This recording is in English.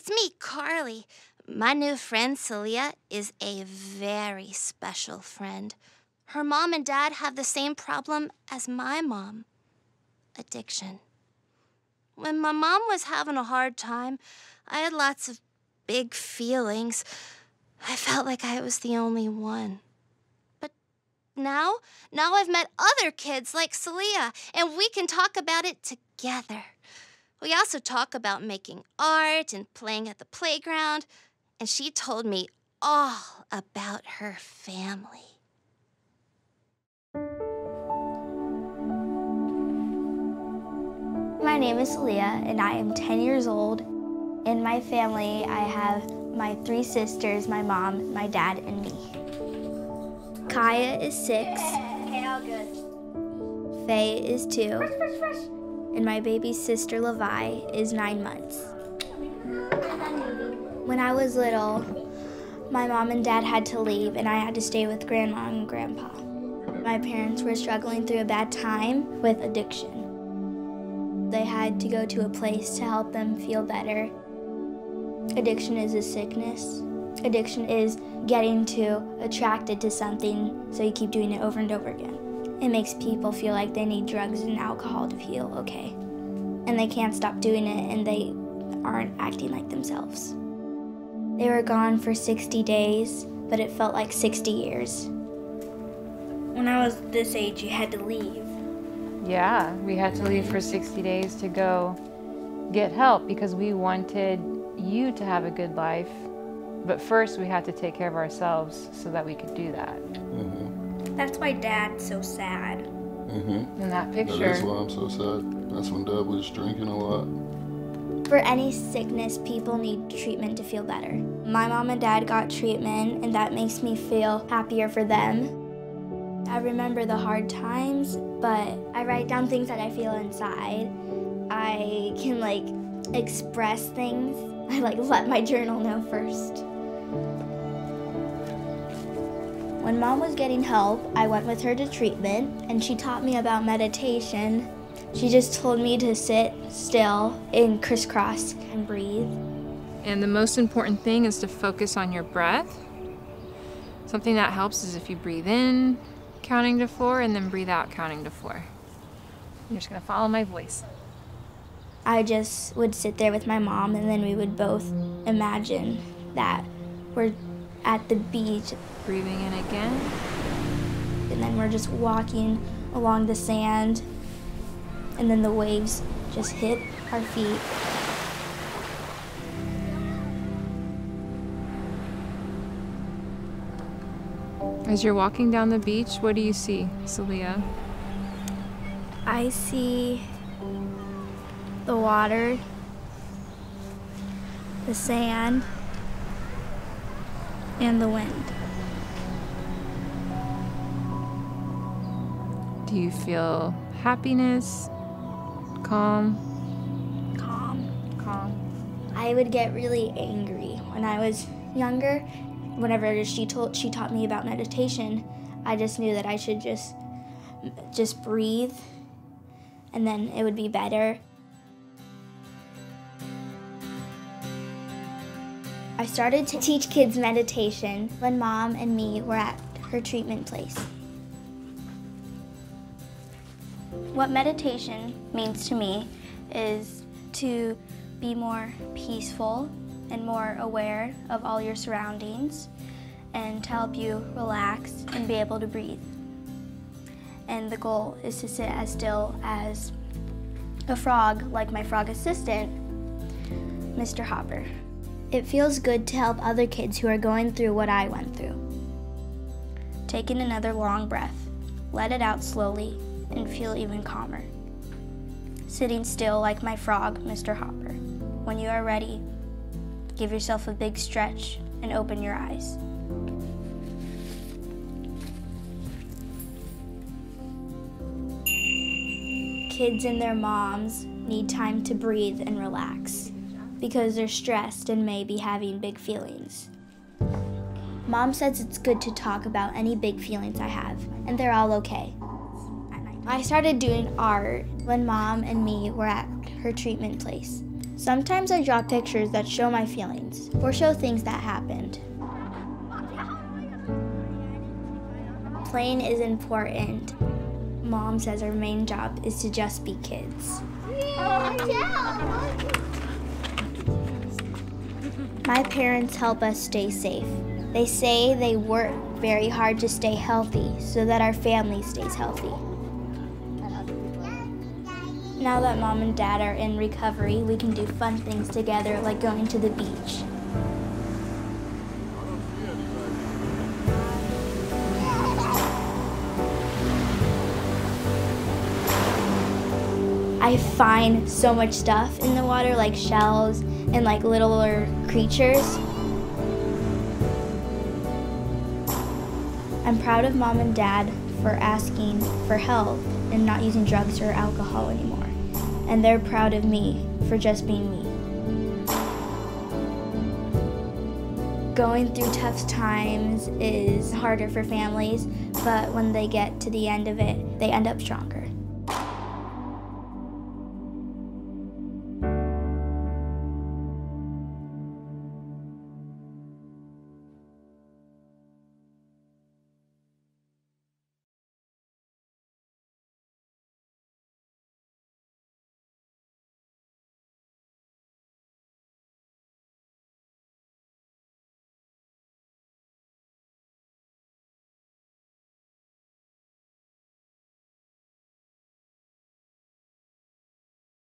It's me, Karli. My new friend, Salia, is a very special friend. Her mom and dad have the same problem as my mom addiction. When my mom was having a hard time, I had lots of big feelings. I felt like I was the only one. But now, now I've met other kids like Salia, and we can talk about it together. We also talk about making art and playing at the playground, and she told me all about her family. My name is Salia, and I am 10 years old. In my family, I have my three sisters, my mom, my dad, and me. Kaya is six. Okay, all good. Faye is two. And my baby sister Levi is nine months. When I was little, my mom and dad had to leave, and I had to stay with grandma and grandpa. My parents were struggling through a bad time with addiction. They had to go to a place to help them feel better. Addiction is a sickness. Addiction is getting too attracted to something, so you keep doing it over and over again. It makes people feel like they need drugs and alcohol to feel okay. And they can't stop doing it, and they aren't acting like themselves. They were gone for 60 days, but it felt like 60 years. When I was this age, you had to leave. Yeah, we had to leave for 60 days to go get help because we wanted you to have a good life. But first, we had to take care of ourselves so that we could do that. Mm-hmm. That's why Dad's so sad. Mm-hmm. In that That picture, That is why I'm so sad. That's when Dad was drinking a lot. For any sickness, people need treatment to feel better. My mom and dad got treatment, and that makes me feel happier for them. I remember the hard times, but I write down things that I feel inside. I can like express things. I like let my journal know first. When mom was getting help, I went with her to treatment, and she taught me about meditation she just told me to sit still and crisscross and breathe. And the most important thing is to focus on your breath. Something that helps is if you breathe in, counting to four, and then breathe out, counting to four. You're just gonna follow my voice. I just would sit there with my mom, and then we would both imagine that we're at the beach, Breathing in again. and then we're just walking along the sand, and then the waves just hit our feet. As you're walking down the beach, what do you see, Salia? I see the water, the sand, and the wind. Do you feel happiness? Calm? Calm. Calm. I would get really angry when I was younger. Whenever she told she taught me about meditation, I just knew that I should just just breathe and then it would be better. I started to teach kids meditation when mom and me were at her treatment place. What meditation means to me is to be more peaceful and more aware of all your surroundings and to help you relax and be able to breathe. And the goal is to sit as still as a frog, like my frog assistant, Mr. Hopper. It feels good to help other kids who are going through what I went through. Taking another long breath, let it out slowly, and feel even calmer. Sitting still like my frog, Mr. Hopper. When you are ready, give yourself a big stretch and open your eyes. Kids and their moms need time to breathe and relax because they're stressed and may be having big feelings. Mom says it's good to talk about any big feelings I have, and they're all okay. I started doing art when mom and me were at her treatment place. Sometimes I draw pictures that show my feelings or show things that happened. Playing is important. Mom says our main job is to just be kids. Oh, My parents help us stay safe. They say they work very hard to stay healthy so that our family stays healthy. Now that mom and dad are in recovery, we can do fun things together like going to the beach. I find so much stuff in the water, like shells and like littler creatures. I'm proud of mom and dad for asking for help and not using drugs or alcohol anymore. And they're proud of me for just being me. Going through tough times is harder for families, but when they get to the end of it, they end up stronger.